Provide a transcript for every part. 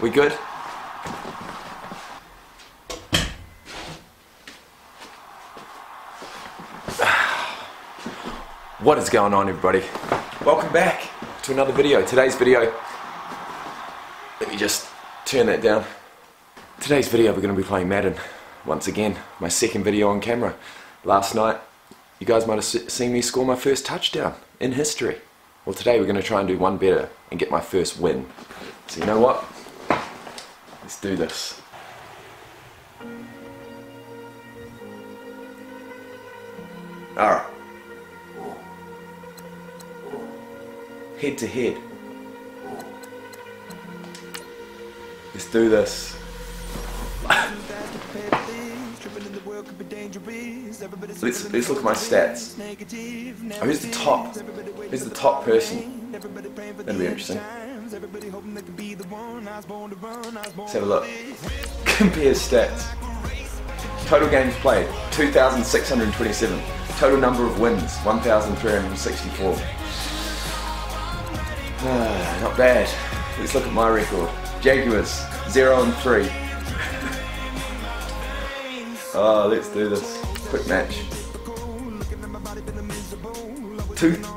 We good? What is going on everybody? Welcome back to another video. Today's video, let me just turn that down. Today's video we're going to be playing Madden once again. My second video on camera. Last night you guys might have seen me score my first touchdown in history. Well today we're going to try and do one better and get my first win. So you know what? Let's do this. Alright. Head to head. Let's do this. let's, let's look at my stats. Oh, who's the top? Who's the top person? That'll be interesting. Let's have a look. Compare stats. Total games played, 2,627. Total number of wins, 1,364. Ah, not bad. Let's look at my record. Jaguars, 0 and 3. oh, let's do this. Quick match.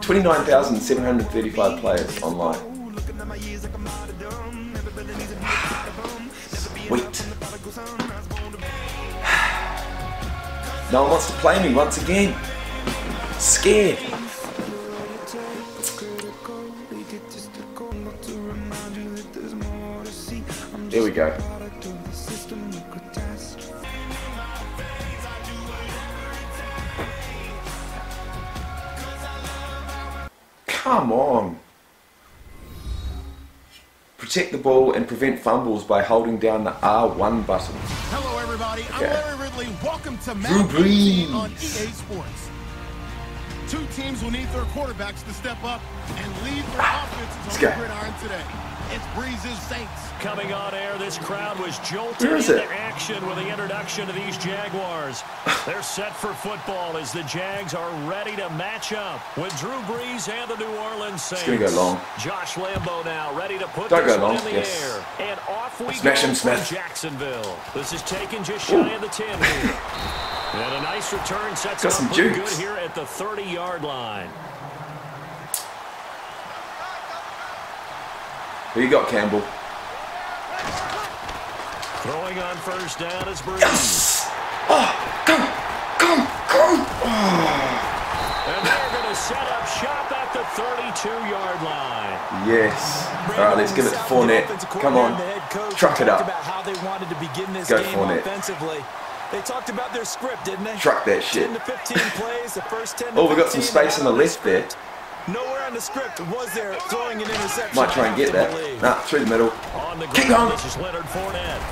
29,735 players online. No one wants to play me once again. Scared. There we go. Come on. Protect the ball and prevent fumbles by holding down the R1 button. Hello everybody, okay. I'm Larry Ridley. Welcome to Drew Brees on EA Sports. Two teams will need their quarterbacks to step up and lead their offenses on the gridiron today. It's Brees' Saints. Coming on air, this crowd was jolted into action with the introduction of these Jaguars. They're set for football as the Jags are ready to match up with Drew Brees and the New Orleans Saints. It's going to go long. Josh Lambo now ready to put Don't this go long. in the yes. air. And off we Smash go him, Smith. Jacksonville. This is taken just shy Ooh. of the 10 here. and a nice return sets Got up good here at the 30-yard line. Who you got, Campbell? Throwing on first down is Brees. Yes! Oh, come, come, come! Oh. And they're going to set up shop at the 32-yard line. Yes. All right, let's give it to Fournette. Come on, truck it up. Go Fournette. They talked about their script, didn't they? Truck that shit. 10 to 15 plays, the first 10 oh, we got some space on the left there. Nowhere on the script was there throwing an interception. Might try and get that. Nah, through the middle. On the Kick on. This is Leonard Fournette.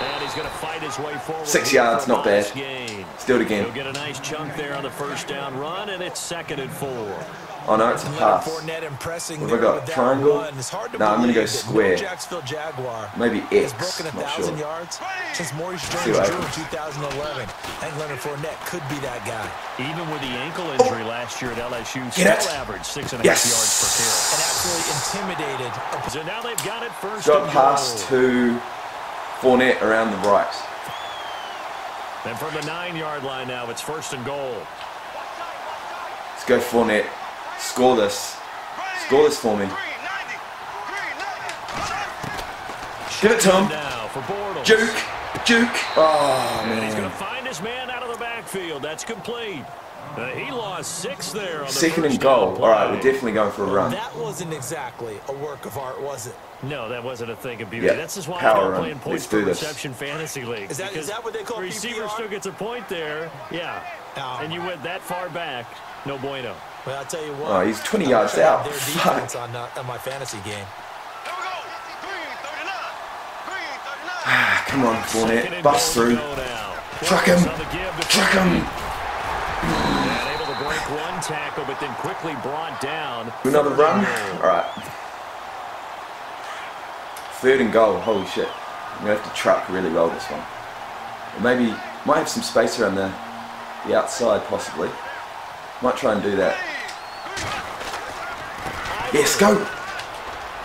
And he's going to fight his way forward. Six yards, not bad. Still again. He'll get a nice chunk there on the first down run, and it's second and four. Oh no, it's a pass. What have I got? Triangle? No, I'm going to go square. Maybe X. Not sure. Yards since Maurice Jones Drew in 2011. I Leonard Fournette could be that guy. Even with the ankle oh. injury oh. last year at LSU, still averaged six and a yes. half yards per carry. And absolutely intimidated. So now they've got it first. Got pass to Fournette around the right. And from the nine-yard line now, it's first and goal. Let's go Fournette. Score this. Score this for me. Give it to him. Juke. Juke. Oh, man. And he's going to find his man out of the backfield. That's complete. Uh, he lost six there. Second and goal. All right, we're definitely going for a run. That wasn't exactly a work of art, was it? No, that wasn't a thing of beauty. Yeah. That's just why Power I'm playing points per reception fantasy league. Is that, is that what they call the receiver PPR? still gets a point there. Yeah. And you went that far back. No bueno. Well, I'll tell you what. Oh, he's 20 yards out. Their defense on, uh, on my fantasy game. Come on, Fournette. Bust through. Truck him. Truck him. And to break one tackle, but then quickly brought down. Another run. All right. Third and goal. Holy shit. I'm going to have to truck really well this one. Or maybe, might have some space around the, the outside, possibly. Might try and do that. Yes, go.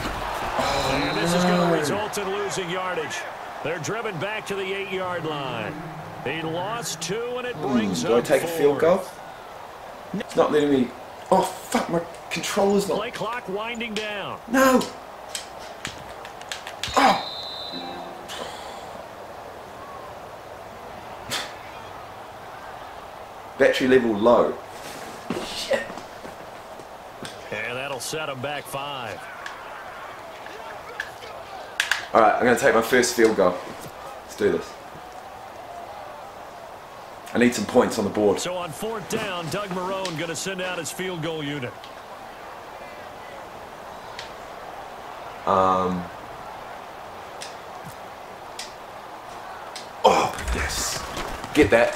Oh, this is going to result in losing yardage. They're driven back to the eight-yard line. They lost two, and it brings mm, Do I take forward. a field goal? It's not letting me... Oh, fuck, my controller's not... Play clock winding down. No! Oh! Battery level low. Shit. And that'll set him back five. Alright, I'm going to take my first field goal. Let's do this. I need some points on the board. So on fourth down, Doug Marrone going to send out his field goal unit. Um. Oh, yes. Get that.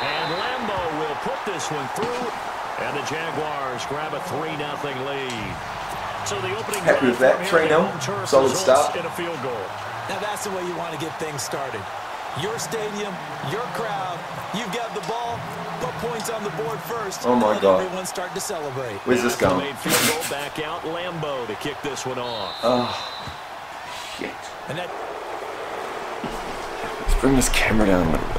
And Lambo will put this one through. And the Jaguars grab a 3-0 lead. So the opening Happy with that. 3 0. Solid start. In a field goal. Now that's the way you want to get things started. Your stadium, your crowd, you've got the ball, put points on the board first. Oh my God. Everyone start to celebrate. Where's this going? Made field goal back out. Lambo to kick this one off. Oh, shit. And that. Let's bring this camera down a little bit.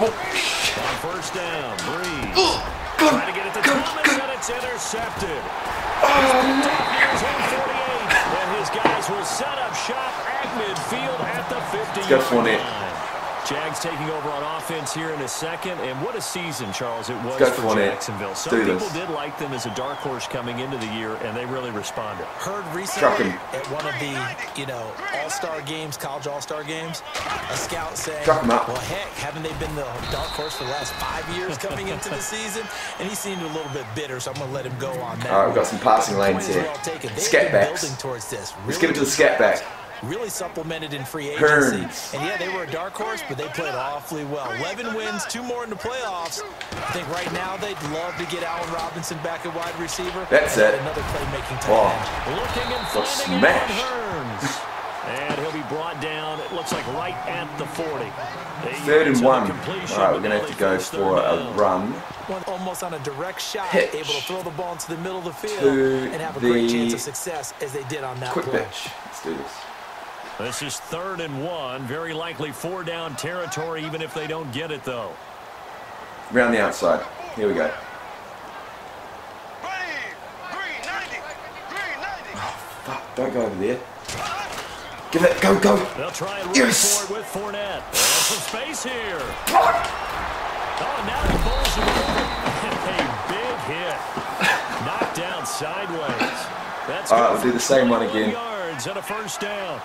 Oh, shit. On first down, Brees. Go, go, go. It's intercepted. Oh, no. He's got 20. Jags taking over on offense here in a second. And what a season, Charles, it was for Jacksonville. Some Do people this. did like them as a dark horse coming into the year, and they really responded. Heard recently at one of the, you know, all-star games, college all-star games, a scout saying, well, heck, haven't they been the dark horse for the last five years coming into the season? And he seemed a little bit bitter, so I'm going to let him go on that. All right, we've got some passing lanes here. Scat backs. Let's give it to the scat back really supplemented in free agency. Hurns. And yeah, they were a dark horse, but they played awfully well. 11 wins, two more in the playoffs. I think right now they'd love to get Allen Robinson back at wide receiver. That's it. Another playmaking tight end. Looking and finding smash. Hurns. And he'll be brought down, it looks like right at the 40. Third and one. All right, we're going to have to go for a run. One almost on a direct shot, pitch able to throw the ball into the middle of the field and have a great chance of success as they did on that quick play. pitch. Let's do this. This is third and one. Very likely four down territory, even if they don't get it, though. Around the outside. Here we go. Oh, fuck. Don't go over there. Give it. Go, go. They'll try and yes. forward with Fournette. There's some space here. Oh, now he bowls him a big hit. Knocked down sideways. That's All right, we'll do the same one again. Yards and a first down.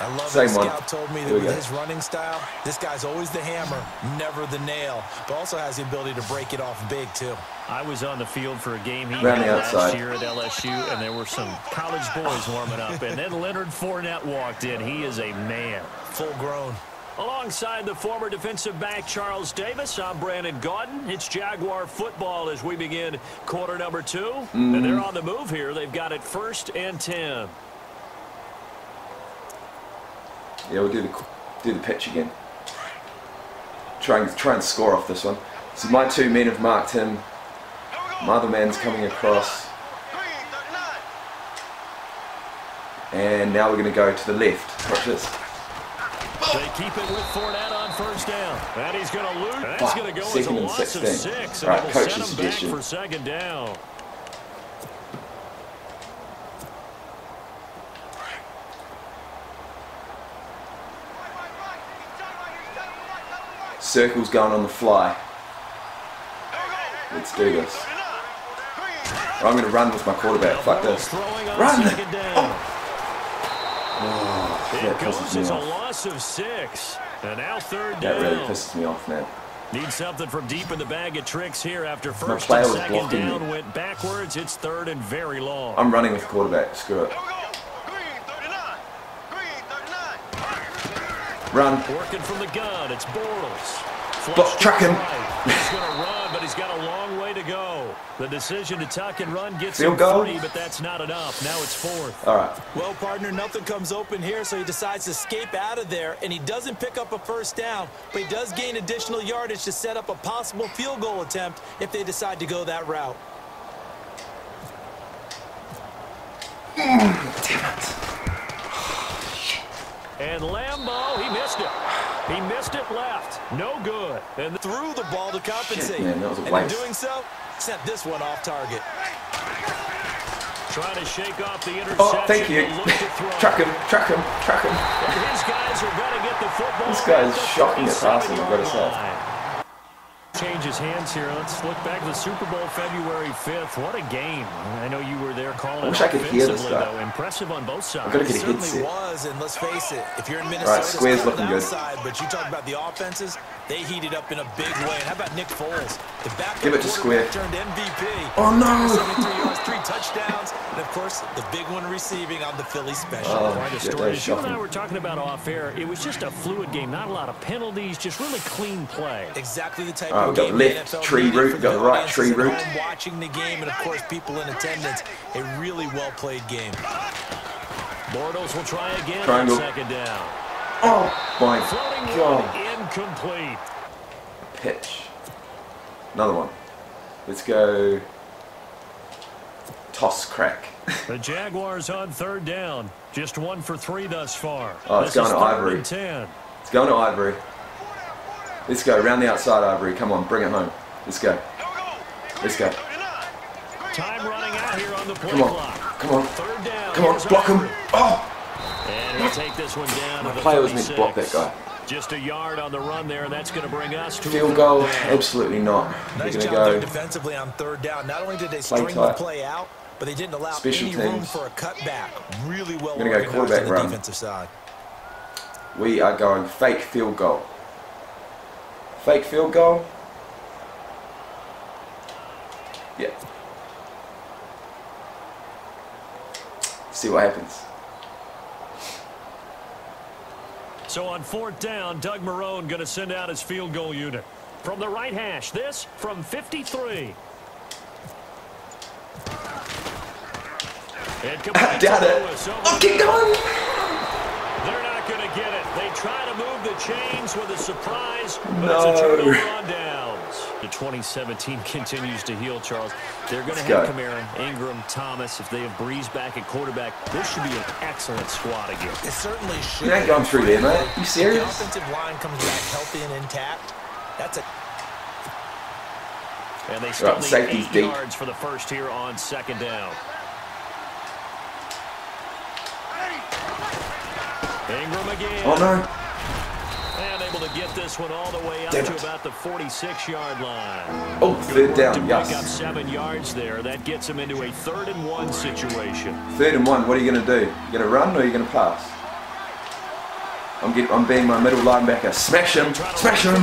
I love Same that one. Scout told me that with his running style, this guy's always the hammer, never the nail, but also has the ability to break it off big, too. I was on the field for a game he Around had last year at LSU, and there were some college boys warming up, and then Leonard Fournette walked in. He is a man. Full grown. Alongside the former defensive back Charles Davis, I'm Brandon Gaudin. It's Jaguar football as we begin quarter number two. Mm. And they're on the move here. They've got it first and 10. Yeah, we'll do the do the pitch again. Try and try and score off this one. So my two men have marked him. My other man's coming across. And now we're going to go to the left. Watch this. They keep it with Fournette on first down. And he's going to lose. That's going to go a loss 16. of six. And right, coach's suggestion. for second down. Circles going on the fly. Let's do this. I'm going to run with my quarterback. Fuck this. Run! Oh. Oh, that pisses me off. loss of six. And now third down. That really pisses me off, man. Need something from deep in the bag of tricks here after first and second down me. went backwards. It's third and very long. I'm running with quarterback. Screw it. Run. Working from the gun. It's Bortles. But track him. he's going to run, but he's got a long way to go. The decision to tuck and run gets Field him goal. three, but that's not enough. Now it's fourth. All right. Well, partner, nothing comes open here, so he decides to escape out of there, and he doesn't pick up a first down, but he does gain additional yardage to set up a possible field goal attempt if they decide to go that route. Oh, damn it. And Lambo, he missed it. He missed it left. No good. And threw the ball to compensate. Shit, man, that was a and in doing so, sent this one off target. Trying to shake off the oh, interception. Oh, thank you. track him, track him, track him. And his guys are going to get the football. This guy is shocking at passing, I've got to 37-yard say. Line. Changes hands here. Let's look back to the Super Bowl February 5th. What a game. I know you were there calling I wish it I could hear this offensively, guy. though. Impressive on both sides. I've got to get a It certainly headset. was, and let's face it, if you're in Minnesota, Square's it's looking cold good. outside, but you talk about the offenses, they heated up in a big way. And how about Nick Foles? The backup Give it to quarterback Square. turned MVP. Oh, no. 73 yards, three touchdowns, and of course, the big one receiving on the Philly special. Oh. Quite a story. As you and I were talking about off air, it was just a fluid game. Not a lot of penalties, just really clean play. Exactly the type Oh, we've got left tree route, we've got the right tree route. Watching the game, and of course, people in attendance. A really well played game. Bortles will try again Triangle. on second down. Oh my god. incomplete. Pitch. Another one. Let's go. Toss crack. The Jaguars on third down. Just one for three thus far. Oh, it's This going to Ivory. It's going to Ivory. Let's go. Round the outside, Ivory. Come on, bring it home. Let's go. Let's go. Time running out here on the play Come on. clock. Come on. Third down. Come on. Block him. Oh! And he'll take this one down. My to the player was meant to block 36. that Just a yard on the run there, and that's going to bring us to Field goal? down. Absolutely not. Nice We're going to go. defensively on third down. Not only did they Play string the play out, but they didn't allow Special any room for a cutback. Really well We're Gonna go organized quarterback on the run. defensive side. We are going fake field goal. Fake field goal? Yeah. See what happens. So on fourth down, Doug Marrone going to send out his field goal unit. From the right hash, this from 53. It completes Doubt to it. Lewis Oh, keep going! They're not going to get it. They try to move the chains with a surprise, but No. it's a turnover on downs. The 2017 continues to heal, Charles. They're going to have go. Kamara, Ingram, Thomas. If they have Brees back at quarterback, this should be an excellent squad again. It certainly should. You ain't going through there, mate. You If serious? The offensive line comes back healthy and intact. That's a And they still Right, need safety's eight deep. yards for the first here on second down. Ingram again. Oh no. And able to get this one all the way up Damn to it. about the 46-yard line. Oh, third down, yes. up seven yards there. That gets him into a third and one situation. Third and one, what are you going to do? You going to run or are you going to pass? I'm, get, I'm being my middle linebacker. Smash him! Smash him!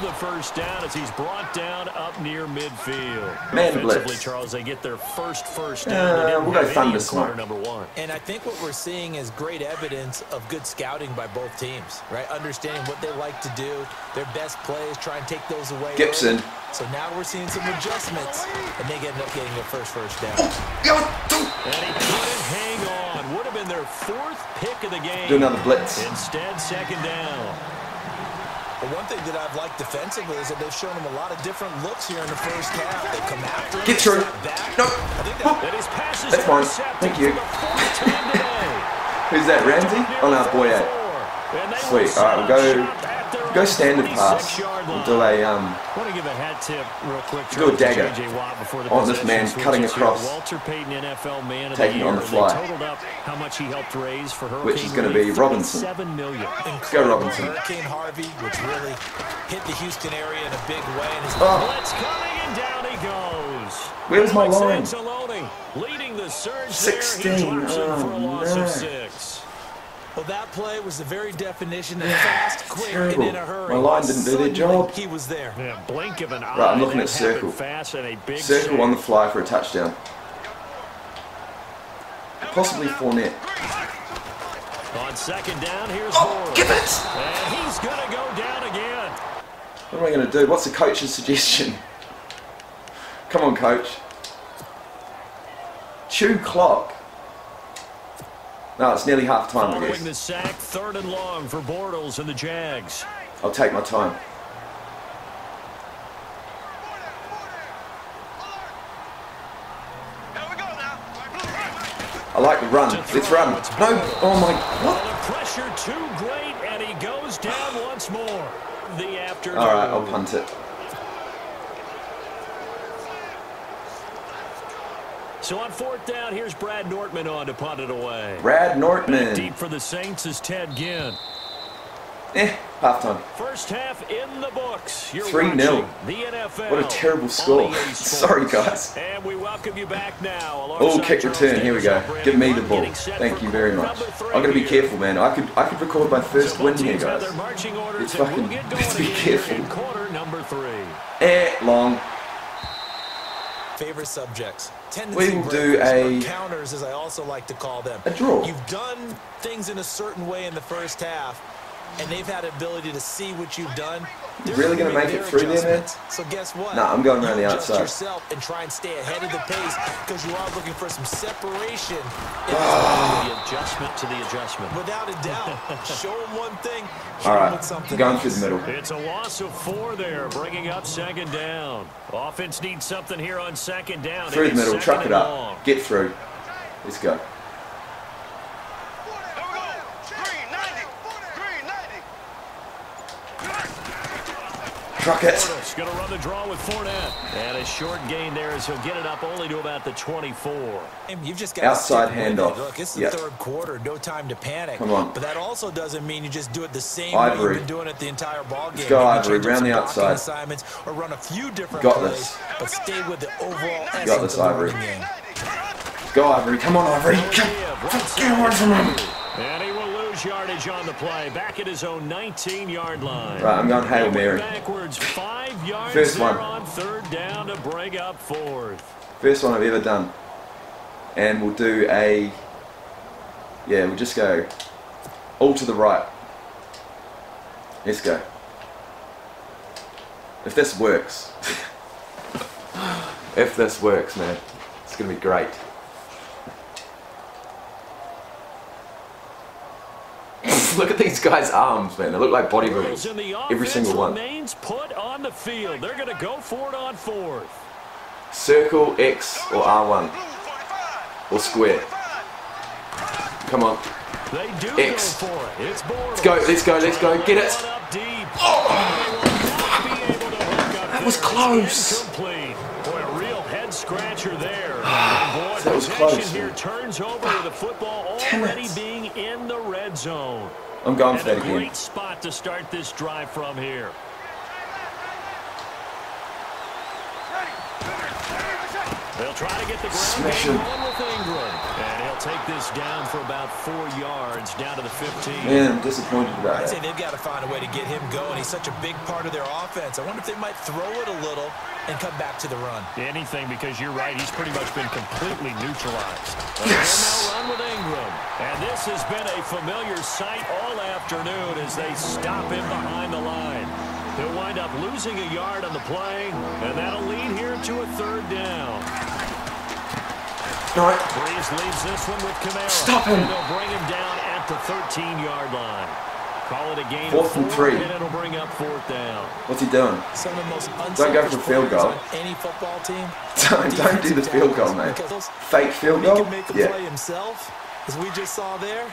The first with Ingram. And he will have the first down as he's brought down up near midfield. Man blitz. Charles, they get their first first down. Uh, we'll go have any thunder quarter number one. And I think what we're seeing is great evidence of good scouting by both teams, right? Understanding what they like to do, their best plays, try and take those away. Gibson. early. So now we're seeing some adjustments, and they end up getting their first first down. Go! And he couldn't hang on. Would have been their fourth pick of the game. Do another blitz. Instead, second down. But one thing that I've liked defensively is that they've shown them a lot of different looks here in the first half. They come after him, Get your... step back. No. I think that And his pass is That's fine. Thank you. for the fourth time today. Who's that, Ramsey? Oh no, boy, yeah. And they Sweet. All right, we'll go- set up shop at their Go standard pass. 46-yard We'll do a, um, I want to give a hat tip real quick. Do a dagger. J.J. Watt before the Oh, this possession man's cutting across. Walter Payton, NFL Man of Taking on the fly. They totaled up how much he helped raise for Hurricane Which is gonna be Robinson. Seven million. go, Robinson. Hurricane Harvey, which really hit the Houston area in a big way. And his Oh, coming down he goes. Where's my Alex line? Leading the surge 16. there. He drops it for a Oh, no. Of six. Well, that play was the very definition of fast, quick, terrible. and in a hurry. My line didn't do their job. He was there. Yeah, blink of an eye. Right, I'm looking at circle. Fast and a big circle save. on the fly for a touchdown. Possibly Fournette. On second down, here's Oh, Moore. give it! And he's going to go down again. What am I going to do? What's the coach's suggestion? Come on, coach. Chew clock. No, it's nearly half time, I guess. the sack, third and long for Bortles and the Jags. I'll take my time. I like the run. Let's run. No. Oh my. What? The pressure too great, and he goes down once more. The afternoon. All right, I'll punt it. So on fourth down, here's Brad Nortman on to punt it away. Brad Nortman. Deep for the Saints is Ted Ginn. Eh, halftime. First half in the books. You're 3 0. The NFL. What a terrible score. Sorry, guys. And we welcome you back now. Oh, kick return. Here we go. Give me the ball. Thank you very much. I'm going to be careful, man. I could I could record my first so win here, guys. It's fucking. Let's be careful. Quarter number three. Eh, long. Favorite subjects. we will do a counters, as I also like to call them. A draw. You've done things in a certain way in the first half and they've had ability to see what you've done. You really going to make it through there, man? So guess what? Nah, I'm going around the outside. yourself and try and stay ahead of the pace because you are looking for some separation. the adjustment to the adjustment. Without a doubt. show them one thing. All right, something going else. through the middle. It's a loss of four there, bringing up second down. Offense needs something here on second down. Through the middle, truck it up, long. get through. Let's go. Truck it. He's going to run the draw with Fournette. And a short gain there as he'll get it up only to about the 24. You've just got Outside handoff. Look, it's the yep. third quarter. No time to panic. Come on. But that also doesn't mean you just do it the same Ivory. way you've been doing it the entire ball game. Let's go, Ivory. Round the outside. Assignments or run a few different got plays, this. but stay with the overall essence got this, Ivory. Game. Go, Ivory. Come on, Ivory. Come, get away from him. And he will lose yardage on the play. Back at his own 19-yard line. Right, I'm going Hail Mary. Backwards, five yards First one. on third down to bring up fourth. First one I've ever done. And we'll do a... Yeah, we'll just go all to the right. Let's go. If this works. if this works, man. It's going to be great. look at these guys' arms, man. They look like bodybuilders. Every single one. Put on the field. They're going to go for it on fourth. Circle, X, or R1. Or square. Come on. X. Go for it. It's let's go, let's go, let's go. Get it. Oh. That was close. Scratcher there. boy, that was close. Here turns over with the football already being in the red zone. I'm going for that again. Great spot to start this drive from here. They'll try to get the ground game on with Ingram. And he'll take this down for about four yards, down to the 15. Man, I'm disappointed about I'd say they've got to find a way to get him going. He's such a big part of their offense. I wonder if they might throw it a little and come back to the run. Anything, because you're right. He's pretty much been completely neutralized. Yes. now run with Ingram. And this has been a familiar sight all afternoon as they stop him behind the line. He'll wind up losing a yard on the play, and that'll lead here to a third down. All right. Brees leaves this one with Kamara. Stop him. And they'll bring him down at the 13-yard line. Call it a game fourth and three. And it'll bring up fourth down. What's he doing? Some of the most don't go for field goal. Any football team. don't, don't do the field goal, man. Fake field goal. He can make the yeah. play himself, as we just saw there.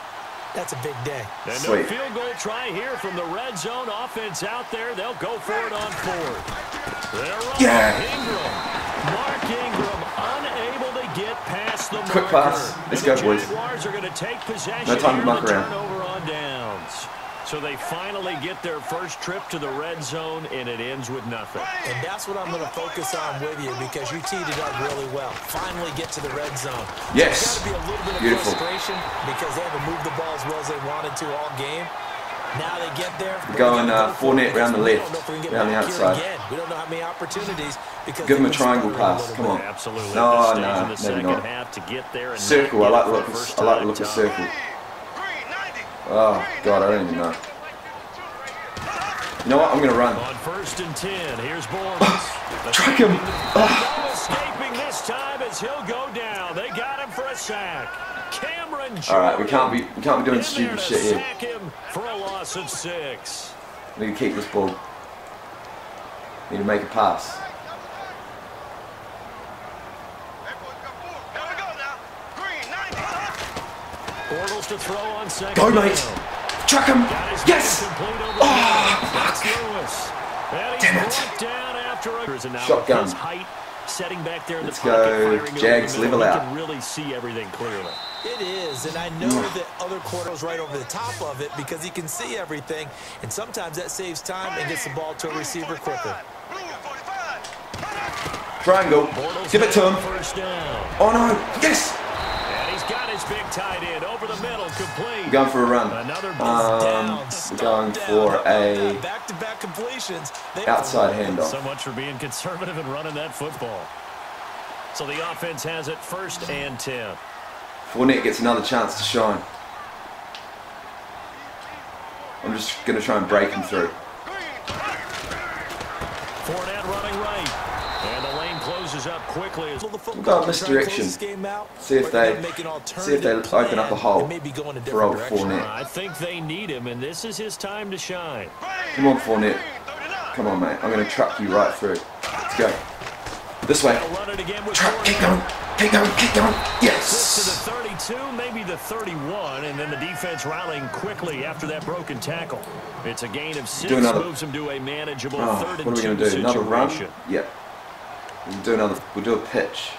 That's a big day. And Sweet. no field goal try here from the red zone offense out there. They'll go for it on fourth. They're yeah. Ingram. Mark Ingram unable to get past the Quick pass. Let's go, boys. Jaguars are going to take possession no time to muck around. Turnover on downs. So they finally get their first trip to the red zone, and it ends with nothing. And that's what I'm going to focus on with you because you teed it up really well. Finally get to the red zone. Yes. There's got to be a little bit of Beautiful. frustration because they haven't moved the ball as well as they wanted to all game. Now they get there. Going uh, Fournette round the left, round the outside. We don't know how many opportunities. Because Give him a triangle pass. Come on. Absolutely. No, no, maybe not. Half to get there and circle. I like the look. Of, I like the look of circle. Oh God, I don't even know. You know what? I'm gonna run. On first and ten, here's Bortles. Track him. No escaping this time as he'll go down. They got him for a sack. All right, we can't be we can't be doing stupid shit here. For a loss of six. Need to keep this ball. Need to make a pass. Bortles to throw on second. Go, mate. Chuck him. Yes. Oh, Damn it. Shotgun. Height, setting back there in Let's the pocket, go. Jags level out. can really see everything clearly. It is, and I know that other quarters right over the top of it because he can see everything, and sometimes that saves time and gets the ball to a receiver quicker. Triangle. Give it to him. First down. Oh no. Yes. And he's got his big tight end over the middle, complete. We're going for a run. Um, we're going for a back-to-back completions. They outside handoff. So much for being conservative and running that football. So the offense has it first and 10. Fournette gets another chance to shine. I'm just going to try and break him through. Fournette running right. And the lane closes up quickly. as- We've got misdirection. See if they see if they open up a hole for old Fournette. I think they need him, and this is his time to shine. Come on, Fournette. Come on, mate. I'm going to truck you right through. Let's go. This way. They'll run it again with Truck. Keep Fournette. going. Keep going. Keep going. To the 32, maybe the 31, and then the defense rallying quickly after that broken tackle. It's a gain of six, Do another- moves them to a manageable Oh, third what and are we going to do? Another run? situation. Yep. We'll do another. We'll do a pitch.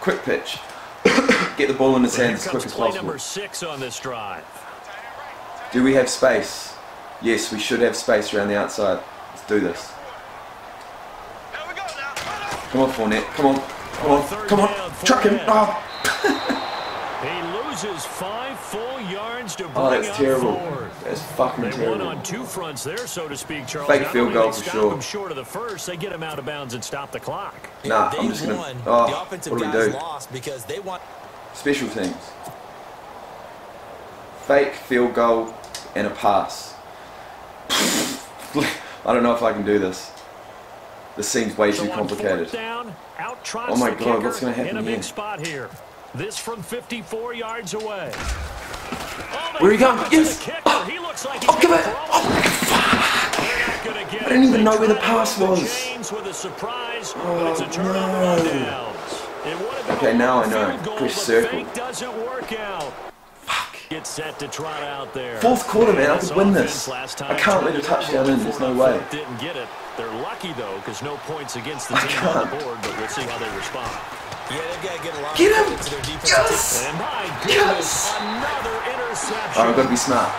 Quick pitch. Get the ball in his hands as quick as possible. number six on this drive. Do we have space? Yes, we should have space around the outside. Let's do this. Come on, Fournette. Come on. Come on. Come on. Truck him. Oh, He loses five full yards to bring oh that's terrible. Fourth. That's fucking They won on two fronts there, so to speak, Charles. Fake field goal for sure. him short of the first, they get him out of bounds and stop the clock. Nah, they I'm just gonna. won. Oh, the offensive what do we do? lost because they want Special teams. Fake field goal and a pass. I don't know if I can do this. This seems way So too complicated. down, Oh my God, kicker what's gonna happen in a here? big spot here. This from 54 yards away. Where are you going? flip it to Yes. Oh. He looks like Oh, he's give it. Oh, They're not gonna get I didn't even know where the pass was. chains with a surprise, but Oh, it's a turnover on no. downs. It would have been Okay, now I know. field goal, but circle. fake doesn't work out. Fuck. Gets set to trot out there. Fourth quarter, man. I could win this. I can't let a touchdown in. There's no way. Didn't get it. They're lucky though, because no points against the I team on the can't. board. But we'll see how they respond. Yeah, they've got to get a Get him! to their defensive Yes! Yes! goodness. Alright, I've got to be smart.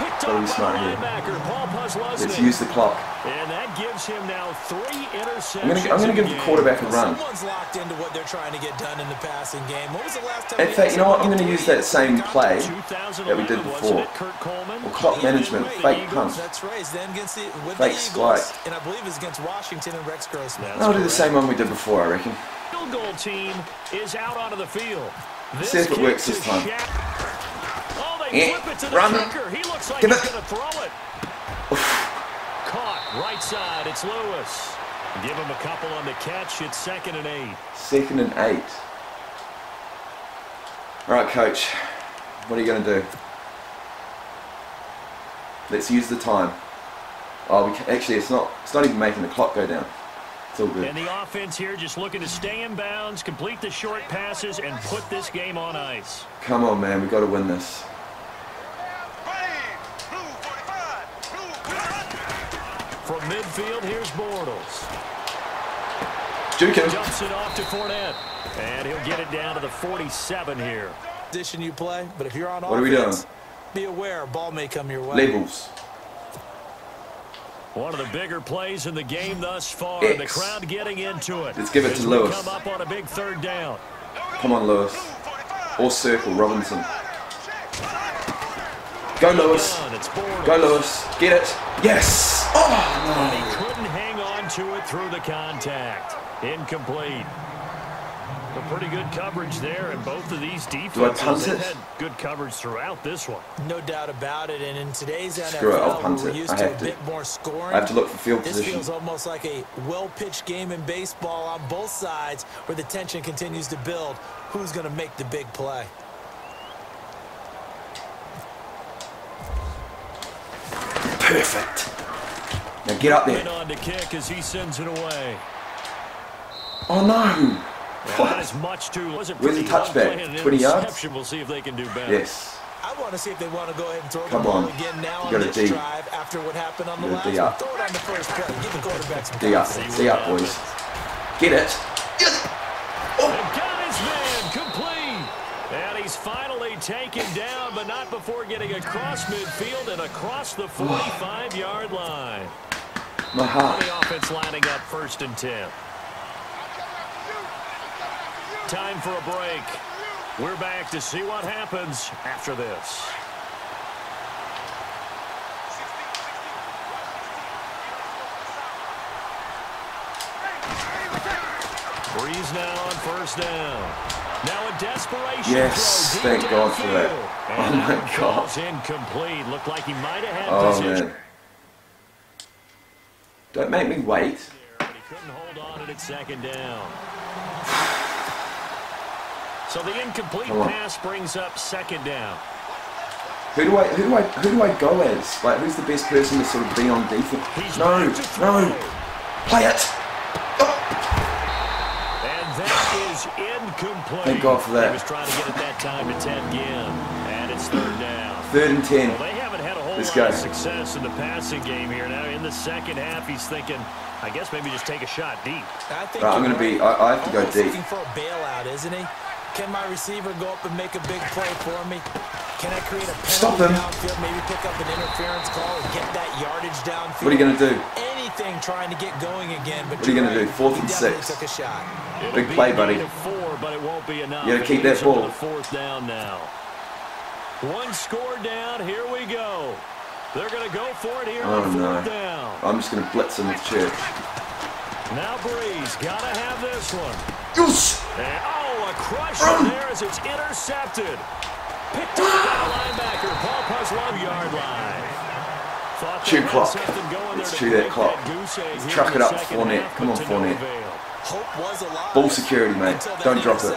Picked gotta be smart here. linebacker Paul Posluszny. Let's use the clock. And that gives him now three interceptions. I'm gonna, I'm gonna give the quarterback a run. Locked into what they're trying to get done in the passing game. When was the last time In fact, you know what? I'm going to use that same play that we did before. it, Kurt Coleman? Or clock management, fake punt. That's right. Then against with Fake the Eagles, spike. and I believe it's against Washington and Rex Grossman. That's I'll do the same one we did before, I reckon. Field goal team is out onto the field. This is it works this time. Oh, they Eh, flip it to the run. kicker. He looks like Give he's going to throw it. Caught right side. It's Lewis. Give him a couple on the catch. It's second and eight. Second and eight. All right, coach. What are you going to do? Let's use the time. Oh, we can, actually, it's not. It's not even making the clock go down. It's all good. And the offense here just looking to stay in bounds, complete the short passes, and put this game on ice. Come on, man. We got to win this. From midfield, here's Bortles. Juke him. Dumps it off to Fournette. And he'll get it down to the 47 here. Position you play, but if you're on What are we offense, doing? be aware, ball may come your way. Levels. One of the bigger plays in the game thus far. The crowd getting into it. Let's give it to Lewis. come up on a big third down. Come on, Lewis. Or circle, Robinson. Go, Lewis. Done. It's Bortles. Go, Lewis. Get it. Yes. Oh, He couldn't hang on to it through the contact. Incomplete. But pretty good coverage there, and both of these defenses punt have it? had good coverage throughout this one. No doubt about it. And in today's Screw it, I'll NFL, punt we're it. used I to a to. bit more scoring. I have to look for field This position. feels almost like a well-pitched game in baseball on both sides where the tension continues to build. Who's going to make the big play? Perfect. Now get up Went there. on to kick as he sends it away. Oh no. What? much too. Where's the touchback? 20 yards? We'll see if they can do better. Yes. I want to see if they want to go ahead and throw Come the ball on. again now you on got this D. drive after what happened on the last D one. up. Throw it on the first play. Give the quarterback some D up. D up, boys. Get it. Yes. Oh. And got his man complete. And he's finally taken down, but not before getting across midfield and across the 45-yard line. My heart. The offense lining up first and 10. Time for a break. We're back to see what happens after this. Brees now on first down. Now a desperation yes, thank God for that. Oh my God. incomplete. Looked like he might have had oh, position. Man. Don't make me wait. But he couldn't hold on at second down. So the incomplete pass brings up second down. Who do I who do I who do I go as? Like who's the best person to sort of be on defense? He's no, no. Play it. Oh. And that is incomplete. Thank God for that. He was trying to get it that time to 10 again. And it's third down. Third and 10. Well, they haven't had a whole Let's lot go. of success in the passing game here. Now in the second half, he's thinking, I guess maybe just take a shot deep. I think right, I'm going to be, I, I have to go deep. looking for a bailout, isn't he? Can my receiver go up and make a big play for me? Can I create a penalty Stop him. downfield, maybe pick up an interference call and get that yardage downfield? What are you going to do? Anything trying to get going again, but What are you going to do? Fourth and six. took a shot. It'll Big play, buddy. Four, but it won't be enough. You gotta keep that It gets him to ball. Fourth down now. One score down. Here we go. They're going to go for it here Oh, on fourth no. down. I'm just going to blitz him with church. Now Brees got to have this one. Yes! And, oh, a crush Run. there as it's intercepted. Picked up by the linebacker. Paul Puslov yard line. Thought they Chew had clock. Let's there that clock. goose egg Let's here truck it up, Fournette. Come on, Fournette. avail. Hope was alive. Ball security, mate. Don't drop it.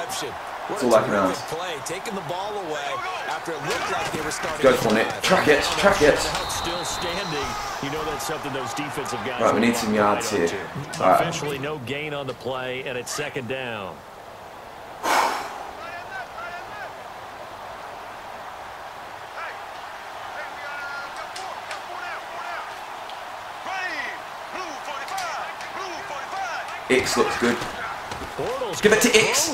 That's all I can ask. Taking the ball away after it looked like they were starting Go, Fournette. Truck it. Truck it. Still standing. You know that's something those defensive guys. Right, we need some yards here. Officially, no gain on the play, and it's second down. X looks good. Bortles Give it to gonna X.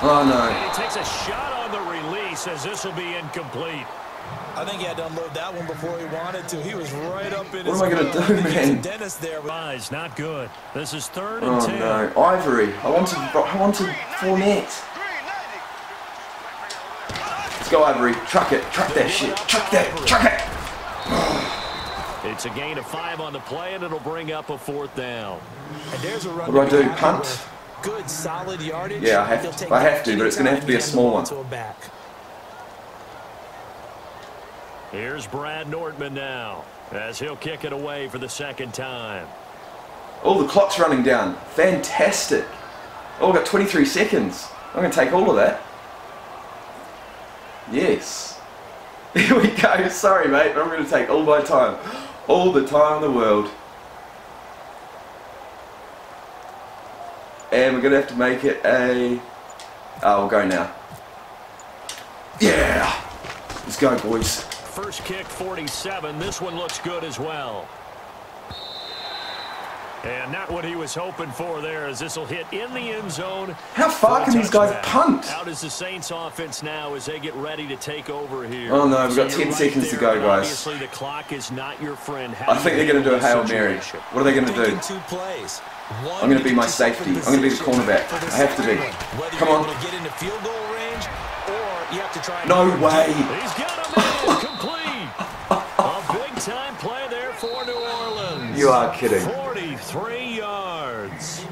Oh, no. he takes a shot on the release as this will be incomplete. I think he had to unload that one before he wanted to. He was right up in What his am I gonna do, I think it's man? Dennis there. Rise, not good. This is third and Oh, ten. no. Ivory. I wanted, I wanted Fournette. Let's go, Ivory. Truck it. Truck that shit. Truck that. Truck it. Oh. It's a gain of five on the play, and it'll bring up a fourth down. And there's a run What do I do, punt? Good, solid yardage. Yeah, I have He'll to- take I have to, but it's gonna have to be a small one. hands the ball to a back. Here's Brad Nortman now, as he'll kick it away for the second time. Oh, the clock's running down. Fantastic. Oh, I've got 23 seconds. I'm going to take all of that. Yes. Here we go. Sorry, mate, but I'm going to take all my time. All the time in the world. And we're going to have to make it a... Oh, we'll go now. Yeah. Let's go, boys. First kick, 47. This one looks good as well. And not what he was hoping for there as this will hit in the end zone. How far can these guys punt? Out is the Saints offense now as they get ready to take over here. Oh, no, we've got you're 10 seconds to go, guys. Obviously, the clock is not your friend. How I think they're going to do a Hail Mary. What are they going to do? Two plays. One, I'm gonna be my safety. I'm gonna be the cornerback. I have to be. second one. Whether Come on. able to get field goal range, or you have to try. and No way. He's got him in, complete. A big time play there for New Orleans. You are kidding. 43 yards.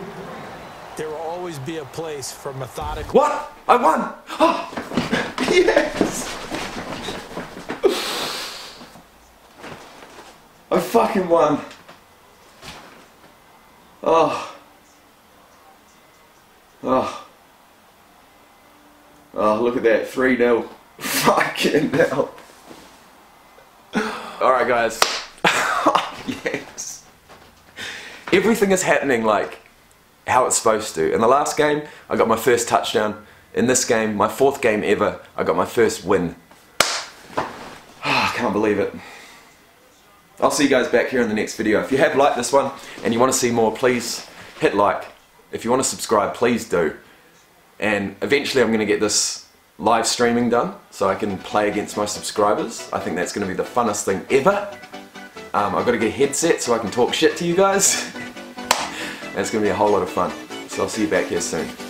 There will always be a place for methodical. What? I won! Oh, yes! I fucking won. Oh. Oh. Oh, look at that. 3 0. Fucking hell. Alright, guys. yes. Everything is happening like how it's supposed to. In the last game, I got my first touchdown. In this game, my fourth game ever, I got my first win. I can't believe it. I'll see you guys back here in the next video. If you have liked this one and you want to see more, please hit like. If you want to subscribe, please do. And eventually I'm going to get this live streaming done so I can play against my subscribers. I think that's going to be the funnest thing ever. Um, I've got to get a headset so I can talk shit to you guys. That's going to be a whole lot of fun. So I'll see you back here soon.